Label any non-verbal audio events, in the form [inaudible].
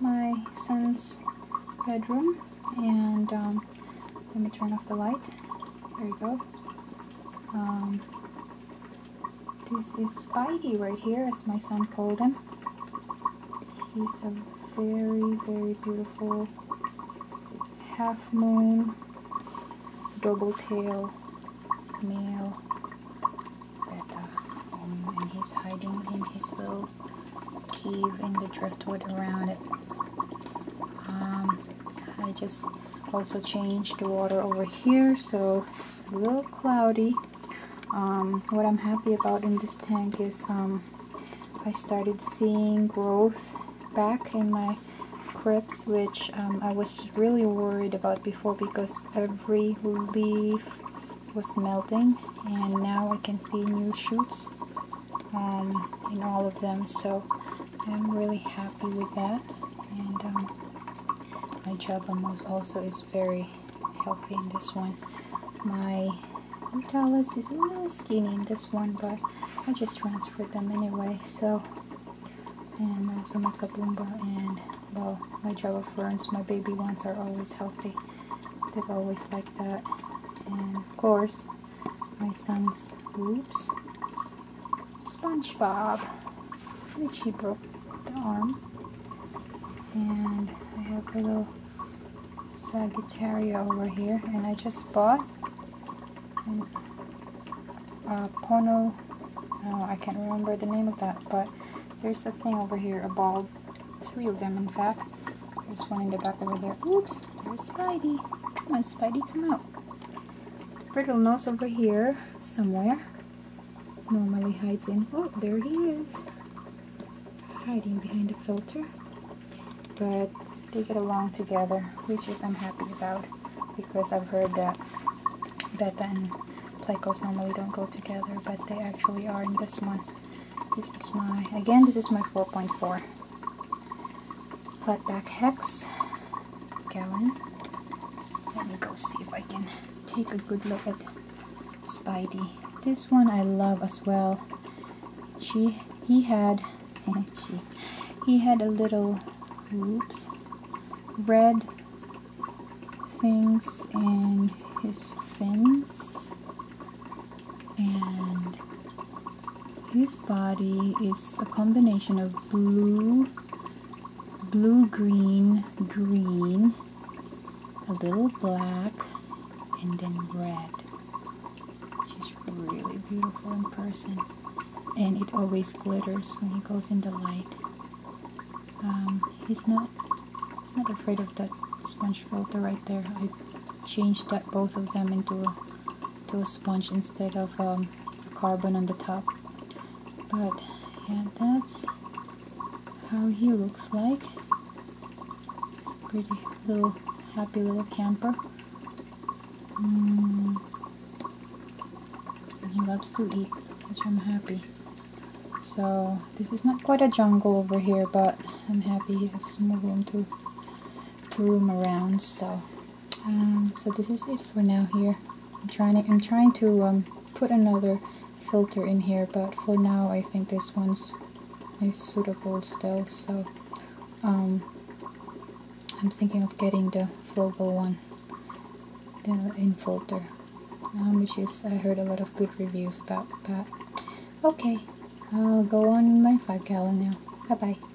my son's bedroom and um, let me turn off the light. There you go. Um, this is Spidey right here as my son called him. He's a very very beautiful half moon double tail male betta um, and he's hiding in his little cave in the driftwood around it I just also changed the water over here so it's a little cloudy. Um, what I'm happy about in this tank is um, I started seeing growth back in my crypts which um, I was really worried about before because every leaf was melting and now I can see new shoots um, in all of them. So I'm really happy with that and um, my Java moss also is very healthy in this one. My Vitalis is a little skinny in this one but I just transferred them anyway so and also my Cabomba and well my Java ferns my baby ones are always healthy. They've always liked that. And of course my son's oops SpongeBob which he broke the arm. And I have a little Sagittaria over here and I just bought a uh, Pono oh, I can't remember the name of that but there's a thing over here a ball three of them in fact. There's one in the back over there. Oops there's Spidey. Come on Spidey come out. The Bristlenose over here somewhere. Normally hides in oh there he is. Hiding behind the filter. But they get along together, which is I'm happy about because I've heard that betta and plecos normally don't go together, but they actually are in this one. This is my, again, this is my 4.4 flatback hex gallon. Let me go see if I can take a good look at Spidey. This one I love as well. She, he had, [laughs] she, he had a little, oops, red things in his fins. And his body is a combination of blue blue green green a little black and then red. She's really beautiful in person. And it always glitters when he goes in the light. Um, he's not Not afraid of that sponge filter right there. I changed that both of them into a, to a sponge instead of um, carbon on the top. But yeah, that's how he looks like. He's a pretty little happy little camper. Mm. He loves to eat, which I'm happy. So this is not quite a jungle over here, but I'm happy he has more room to to roam around so um, so this is it for now here. I'm trying to, I'm trying to um, put another filter in here but for now I think this one's is suitable still so um, I'm thinking of getting the Vogel one the in filter um, which is I heard a lot of good reviews about that okay I'll go on my 5 gallon now. Bye bye